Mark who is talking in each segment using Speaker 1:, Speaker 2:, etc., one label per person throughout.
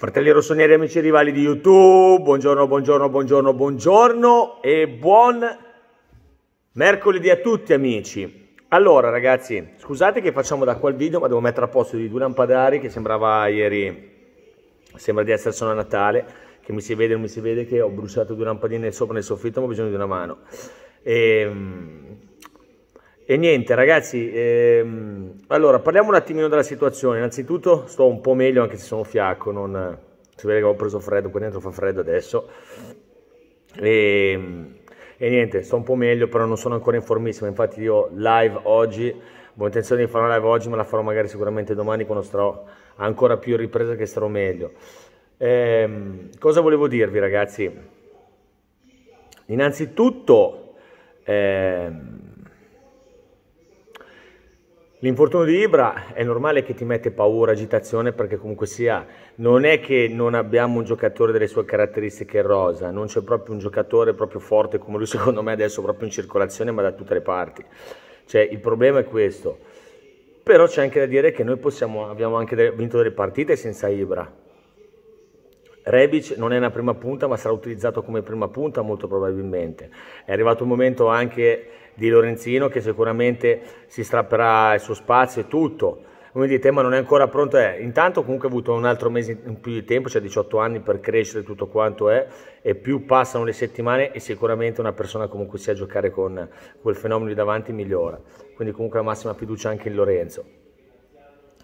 Speaker 1: Fratelli rossoneri, amici e rivali di YouTube, buongiorno, buongiorno, buongiorno, buongiorno e buon mercoledì a tutti amici. Allora ragazzi, scusate che facciamo da qua il video, ma devo mettere a posto di due lampadari che sembrava ieri, sembra di essere solo a Natale, che mi si vede, non mi si vede che ho bruciato due lampadine sopra nel soffitto, ma ho bisogno di una mano. E, ehm, e niente ragazzi, ehm, allora parliamo un attimino della situazione. Innanzitutto sto un po' meglio anche se sono fiacco, non, si vede che ho preso freddo, qua dentro fa freddo adesso. E, ehm, e, niente, sto un po' meglio, però non sono ancora informissimo. Infatti io live oggi, ho intenzione di fare una live oggi, ma la farò magari sicuramente domani quando starò ancora più in ripresa che starò meglio. Ehm, cosa volevo dirvi ragazzi? Innanzitutto... Ehm, L'infortunio di Ibra è normale che ti mette paura, agitazione, perché comunque sia, non è che non abbiamo un giocatore delle sue caratteristiche rosa, non c'è proprio un giocatore proprio forte come lui secondo me adesso proprio in circolazione, ma da tutte le parti. Cioè, il problema è questo. Però c'è anche da dire che noi possiamo, abbiamo anche vinto delle partite senza Ibra. Rebic non è una prima punta, ma sarà utilizzato come prima punta molto probabilmente. È arrivato un momento anche di Lorenzino che sicuramente si strapperà il suo spazio e tutto. Come dite, ma non è ancora pronto. Eh. Intanto comunque ha avuto un altro mese in più di tempo, cioè 18 anni per crescere tutto quanto è e più passano le settimane e sicuramente una persona comunque sia a giocare con quel fenomeno di davanti migliora. Quindi comunque la massima fiducia anche in Lorenzo.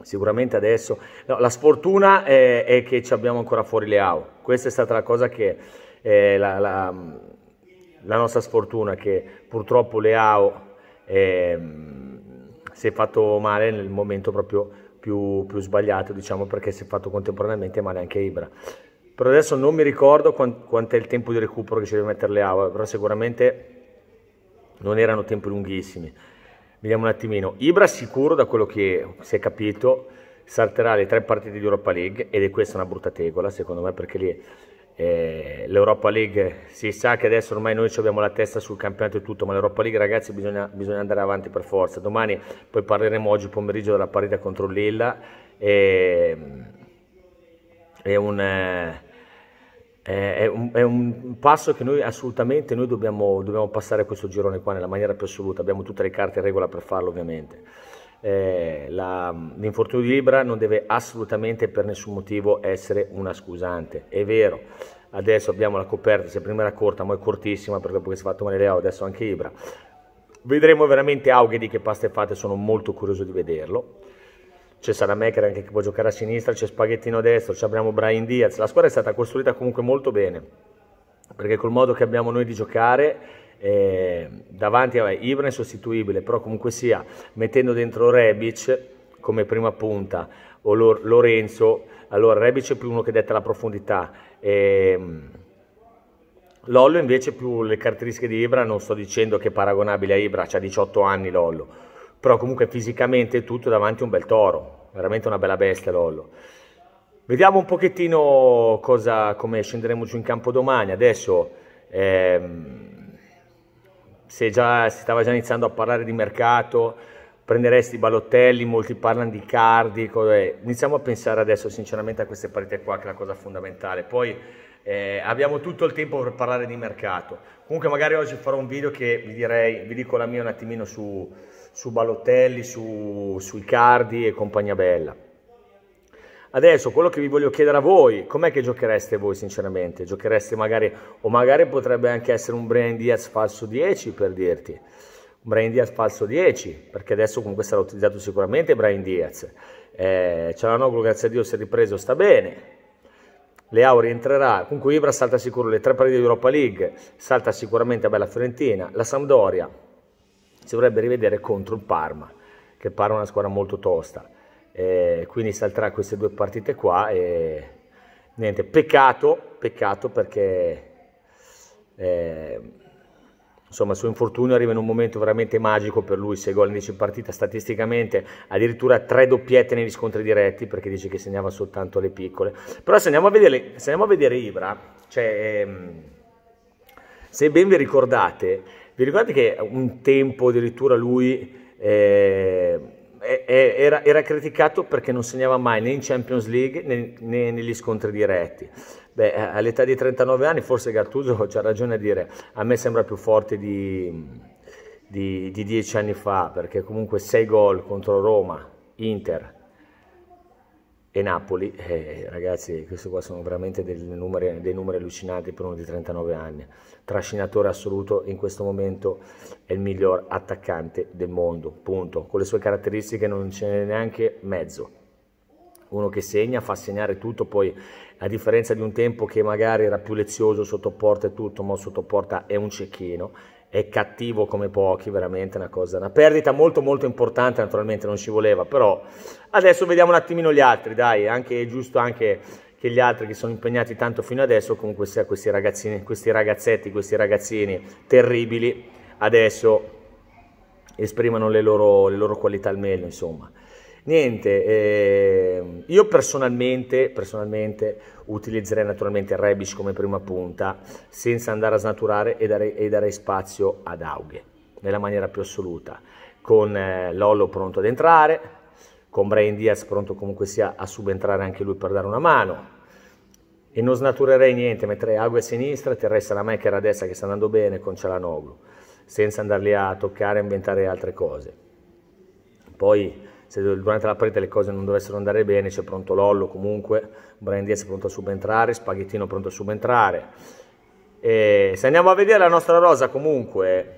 Speaker 1: Sicuramente adesso no, la sfortuna è, è, che ci abbiamo ancora fuori Leao. Questa è stata la cosa che eh, la, la la nostra sfortuna che purtroppo Leao eh, si è fatto male nel momento proprio più, più, sbagliato, diciamo, perché si è fatto contemporaneamente male anche Ibra. Però adesso non mi ricordo quant, quant'è il tempo di recupero che ci deve mettere Leao, però sicuramente non erano tempi lunghissimi. Vediamo un attimino. Ibra sicuro, da quello che si è capito, salterà le tre partite di Europa League ed è questa una brutta tegola, secondo me, perché lì eh, L'Europa League si sa che adesso ormai noi abbiamo la testa sul campionato e tutto, ma l'Europa League ragazzi bisogna, bisogna, andare avanti per forza. Domani poi parleremo oggi pomeriggio della partita contro Lilla. E, è, un, eh, è, un, è, un, passo che noi assolutamente noi dobbiamo, dobbiamo passare questo girone qua nella maniera più assoluta. Abbiamo tutte le carte in regola per farlo ovviamente. Eh, l'infortunio di Libra non deve assolutamente per nessun motivo essere una scusante. È vero, adesso abbiamo la coperta, se prima era corta, ma è cortissima perché poi si è fatto male Leo, adesso anche Ibra. Vedremo veramente Aughe di che paste fate, sono molto curioso di vederlo. C'è Salamaker anche che può giocare a sinistra, c'è Spaghettino a destra, abbiamo Brian Diaz. La squadra è stata costruita comunque molto bene, perché col modo che abbiamo noi di giocare eh, davanti a Ibra è sostituibile, però comunque sia mettendo dentro Rebic come prima punta o Lorenzo, allora Rebic è più uno che detta la profondità. Eh, Lollo invece più le caratteristiche di Ibra, non sto dicendo che è paragonabile a Ibra, ha 18 anni Lollo, però comunque fisicamente tutto davanti a un bel toro, veramente una bella bestia Lollo. Vediamo un pochettino cosa, come scenderemo giù in campo domani, adesso ehm, se già si stava già iniziando a parlare di mercato, prenderesti Balottelli, molti parlano di Cardi, iniziamo a pensare adesso sinceramente a queste partite qua che è la cosa fondamentale. Poi eh, abbiamo tutto il tempo per parlare di mercato. Comunque magari oggi farò un video che vi direi, vi dico la mia un attimino su, su Balottelli, su, sui Cardi e compagnia bella. Adesso quello che vi voglio chiedere a voi, com'è che giochereste voi sinceramente? Giochereste magari, o magari potrebbe anche essere un Brian Diaz falso 10 per dirti, un Brian Diaz falso 10, perché adesso comunque sarà utilizzato sicuramente Brian Diaz. Eh, Cialanoglu grazie a Dio si è ripreso, sta bene, Leao rientrerà, comunque Ibra salta sicuro le tre partite di Europa League, salta sicuramente a Bella Fiorentina, la Sampdoria si dovrebbe rivedere contro il Parma, che Parma è una squadra molto tosta. Eh, quindi salterà queste due partite qua e niente, peccato, peccato perché eh, insomma il suo infortunio arriva in un momento veramente magico per lui, 6 gol in 10 partite, statisticamente addirittura tre doppiette negli scontri diretti perché dice che segnava soltanto le piccole, però se andiamo a vedere, andiamo a vedere Ibra, cioè, ehm, se ben vi ricordate, vi ricordate che un tempo addirittura lui... Eh, era, era, criticato perché non segnava mai né in Champions League né, né negli scontri diretti. Beh, all'età di 39 anni forse Gattuso c'ha ragione a dire, a me sembra più forte di, di, di 10 anni fa, perché comunque 6 gol contro Roma, Inter, e Napoli, eh, ragazzi, questi qua sono veramente numeri, dei numeri allucinanti per uno di 39 anni. Trascinatore assoluto, in questo momento è il miglior attaccante del mondo, punto. Con le sue caratteristiche non ce n'è neanche mezzo. Uno che segna, fa segnare tutto, poi a differenza di un tempo che magari era più lezioso sotto porta e tutto, ma sotto porta è un cecchino è cattivo come pochi, veramente una cosa, una perdita molto molto importante, naturalmente non ci voleva, però adesso vediamo un attimino gli altri, dai, anche, è giusto anche che gli altri che sono impegnati tanto fino adesso, comunque sia questi ragazzini, questi ragazzetti, questi ragazzini terribili, adesso esprimano le loro, le loro qualità al meglio, insomma. Niente, eh, io personalmente, personalmente, utilizzerei naturalmente Rebic come prima punta senza andare a snaturare e dare, e dare spazio ad Aughe nella maniera più assoluta, con eh, Lollo pronto ad entrare, con Brian Diaz pronto comunque sia a subentrare anche lui per dare una mano e non snaturerei niente, metterei Aughe a sinistra, terrei Salamaker a destra che sta andando bene con Cialanoglu, senza andarli a toccare e inventare altre cose. Poi se durante la partita le cose non dovessero andare bene c'è pronto Lollo comunque, Brian Diaz pronto a subentrare, Spaghettino pronto a subentrare. E se andiamo a vedere la nostra rosa comunque,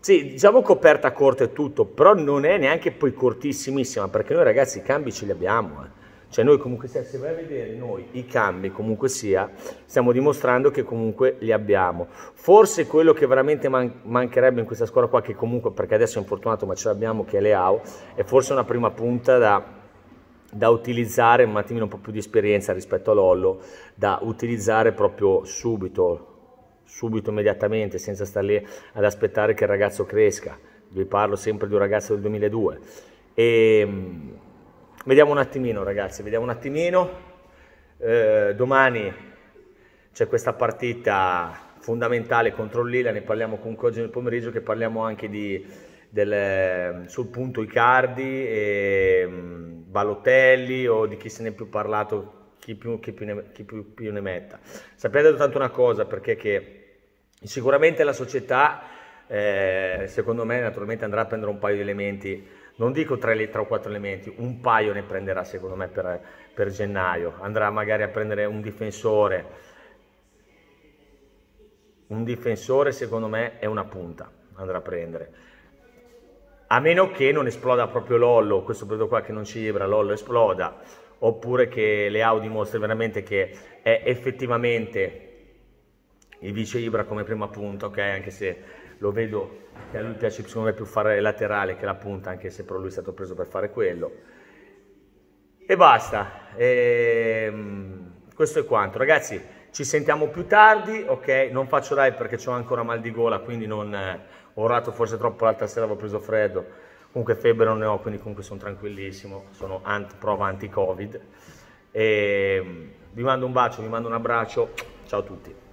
Speaker 1: sì, diciamo coperta corta e tutto, però non è neanche poi cortissimissima perché noi ragazzi i cambi ce li abbiamo. Eh. Cioè noi comunque sia, se vai a vedere noi i cambi comunque sia, stiamo dimostrando che comunque li abbiamo. Forse quello che veramente man- mancherebbe in questa squadra qua, che comunque, perché adesso è infortunato ma ce l'abbiamo, che è Leao, è forse una prima punta da, da utilizzare, un attimino un po' più di esperienza rispetto a Lollo, da utilizzare proprio subito, subito, immediatamente, senza stare lì ad aspettare che il ragazzo cresca. Vi parlo sempre di un ragazzo del 2002. E, Vediamo un attimino ragazzi, vediamo un attimino. Eh, domani c'è questa partita fondamentale contro il Lila, ne parliamo comunque oggi nel pomeriggio, che parliamo anche di, del, sul punto Icardi e um, Balotelli o di chi se ne è più parlato, chi più, chi più, ne, chi più, più ne metta. Sapete tanto una cosa, perché che sicuramente la società, eh, secondo me, naturalmente andrà a prendere un paio di elementi non dico tre, tre o quattro elementi, un paio ne prenderà secondo me per, per gennaio, andrà magari a prendere un difensore, un difensore secondo me è una punta, andrà a prendere. A meno che non esploda proprio Lollo, questo periodo qua che non ci libera, Lollo esploda, oppure che Leao dimostri veramente che è effettivamente il vice Ibra come prima punta, ok? Anche se lo vedo che a lui piace secondo me più fare laterale che la punta, anche se però lui è stato preso per fare quello. E basta, e, ehm, questo è quanto. Ragazzi, ci sentiamo più tardi, ok? Non faccio live perché ho ancora mal di gola, quindi non, eh, ho orato forse troppo l'altra sera, avevo preso freddo. Comunque febbre non ne ho, quindi comunque sono tranquillissimo, sono anti, prova anti-covid. E, ehm, vi mando un bacio, vi mando un abbraccio, ciao a tutti.